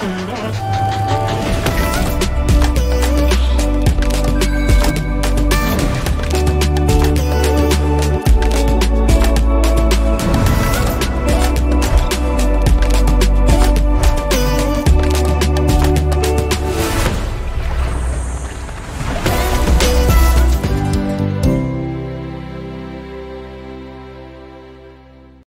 Gott.